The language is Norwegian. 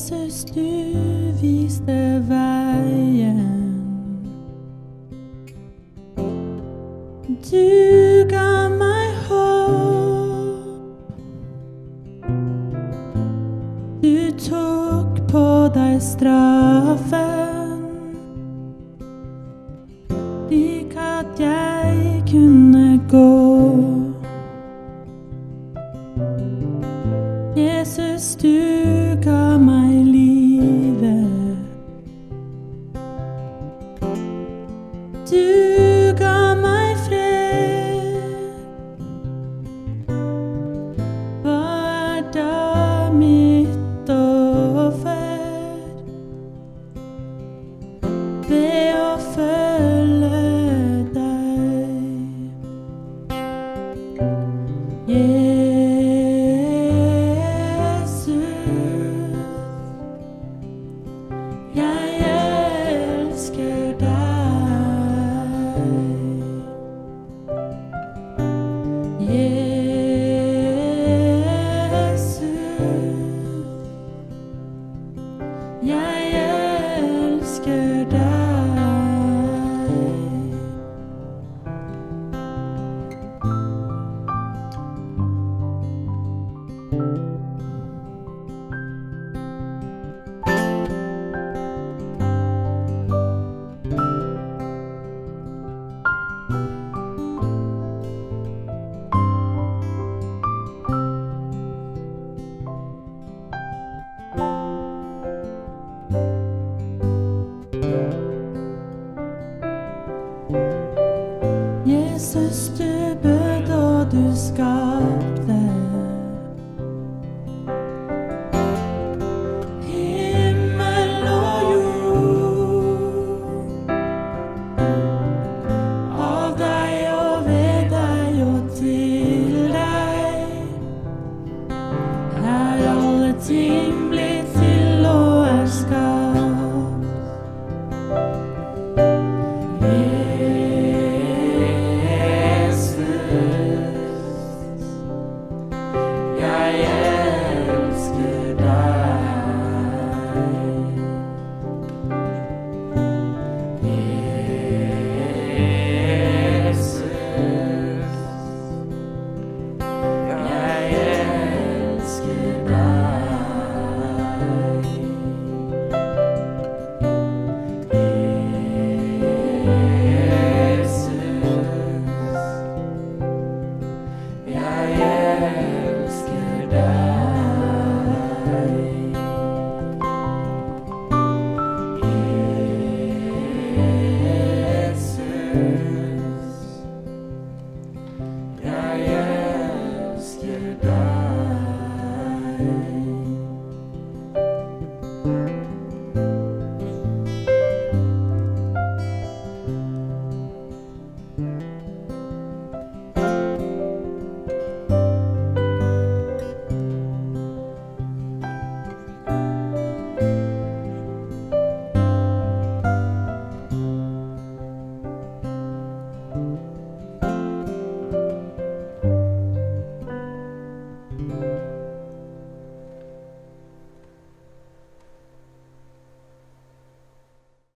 Jesus, du viste veien. Du ga meg håp. Du tok på deg straffen, slik at jeg kunne gå. Jesus, du ga meg livet. Du Yeah. dear.